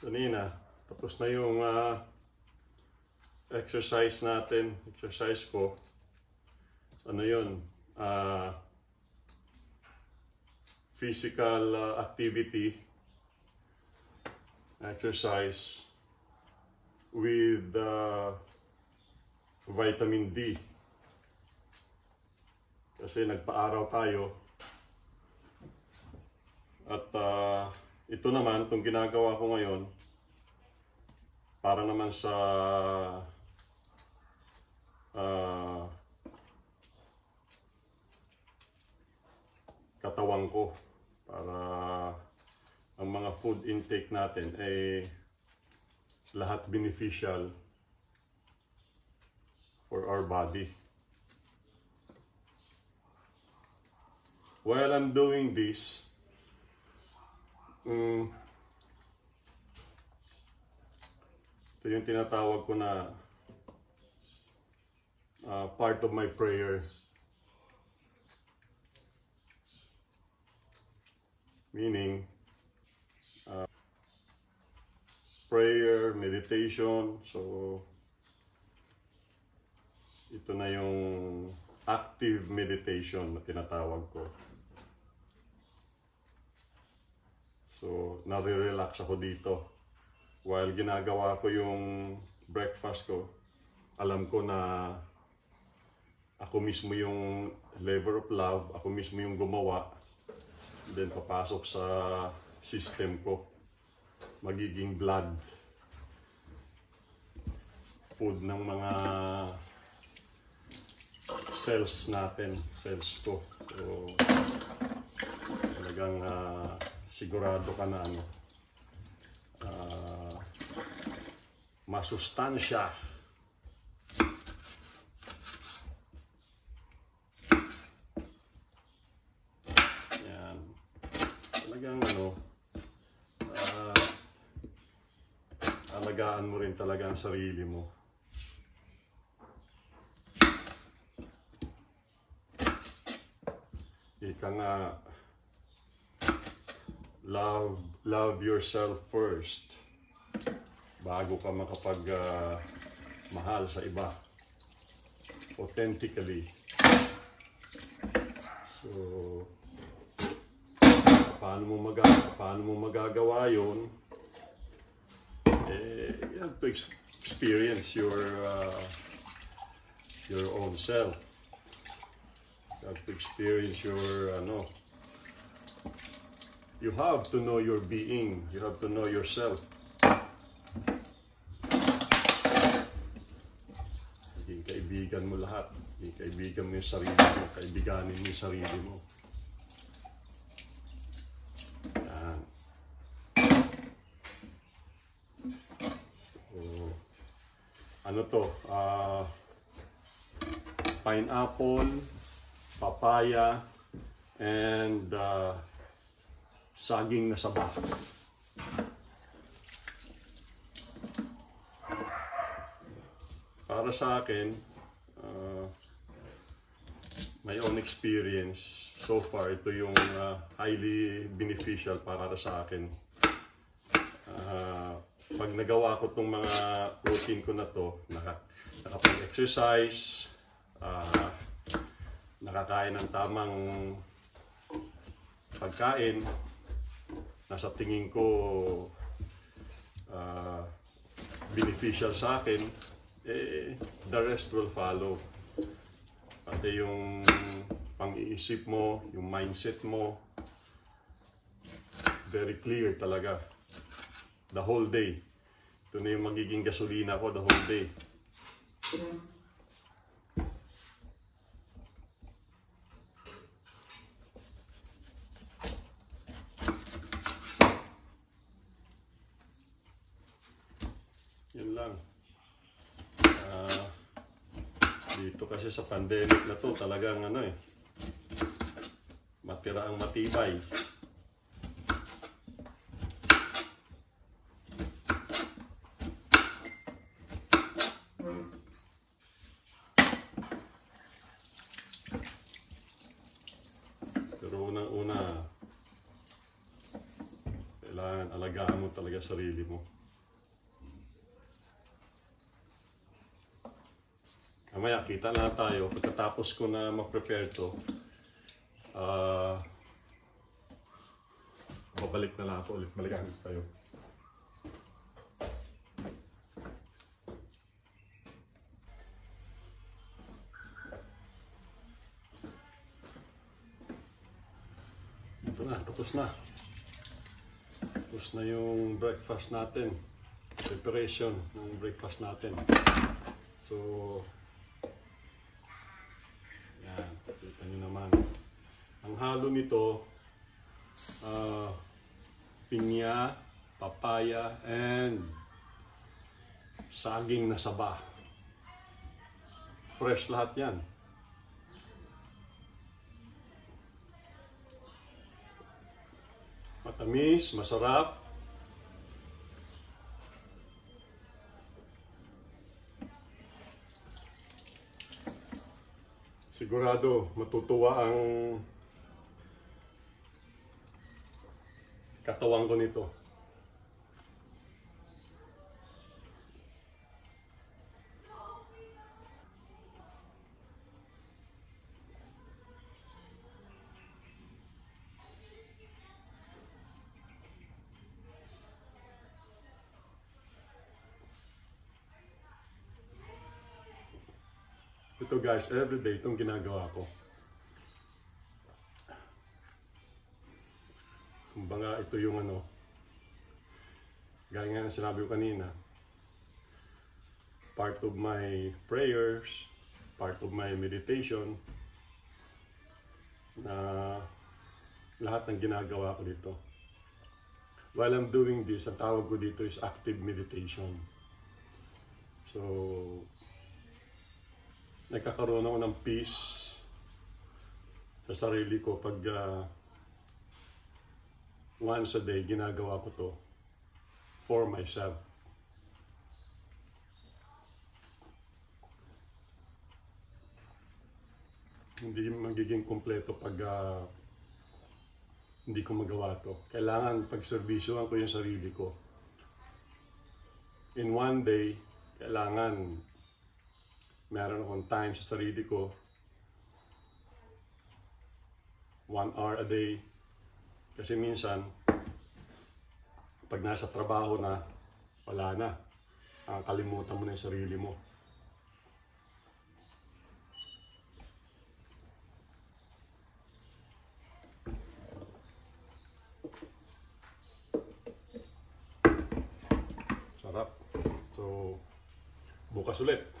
kanina, tapos na yung ah, exercise natin, exercise ko. Ano yun? Ah, physical ah, activity, exercise with ah, vitamin D. Kasi nagpa-araw tayo. At ah, ito naman, itong ginagawa ko ngayon, para naman sa ah, katawan ko. Para ang mga food intake natin ay lahat beneficial for our body. While I'm doing this, mm, ito yung tinatawag ko na ah, part of my prayer. Meaning, ah, prayer, meditation, so ito na yung active meditation na tinatawag ko. So, nare-relax ako dito. While ginagawa ko yung breakfast ko, alam ko na ako mismo yung labor of love, ako mismo yung gumawa. Then papasok sa system ko. Magiging blood. Food ng mga cells natin, cells ko. So, talagang ah, sigurado ka na ano, ah, masustansya. Yan. Talagang ano, ah, alagaan mo rin talaga ang sarili mo. Ika nga, love, love yourself first bago ka makapag ah, mahal sa iba authentically. So, paano mo mag paano mo magagawa 'yon? Eh, you have to ex- experience your uh, your own self. You have to experience your ano. You have to know your being. You have to know yourself. Maging kaibigan mo lahat. Maging kaibigan mo yung sarili mo. Kaibiganin mo yung sarili mo. Yan. So, ano to? Ah, pineapple, papaya, and uh, saging na saba. Para sa akin, uh, my own experience, so far, ito yung uh, highly beneficial para sa akin. Uh, pag nagawa ko itong mga routine ko na to, naka, nakapag-exercise, uh, nakakain ng tamang pagkain, nasa tingin ko ah, beneficial sa akin, eh, the rest will follow. Pati yung pang-iisip mo, yung mindset mo, very clear talaga. The whole day. Ito na yung magiging gasolina ko the whole day. Yun lang. Ah, dito kasi sa pandemic na to, talagang ano eh, matira ang matibay. Pero unang-una, kailangan alagaan mo talaga sarili mo. Mamaya, kita na tayo. Pagkatapos ko na ma-prepare to, ah, babalik na lang ako ulit. Maligamit tayo. Ito na, tapos na. Tapos na yung breakfast natin. Preparation ng breakfast natin. So, halo nito, ah, pinya, papaya, and saging na saba. Fresh lahat yan. Matamis, masarap. Sigurado matutuwa ang katawan ko nito. Ito guys, everyday itong ginagawa ko. Kumbaga ito yung ano, gaya nga ng sinabi ko kanina, part of my prayers, part of my meditation, na lahat ng ginagawa ko dito. While I'm doing this, ang tawag ko dito is active meditation. So, nagkakaroon ako ng peace sa sarili ko pag ah, once a day ginagawa ko to for myself. Hindi magiging kompleto pag ah, hindi ko magawa to. Kailangan pagservisyohan ko yung sarili ko. In one day, kailangan meron akong time sa sarili ko. One hour a day. Kasi minsan, pag nasa trabaho na, wala na. Nakakalimutan mo na yung sarili mo. Sarap. So, bukas ulit.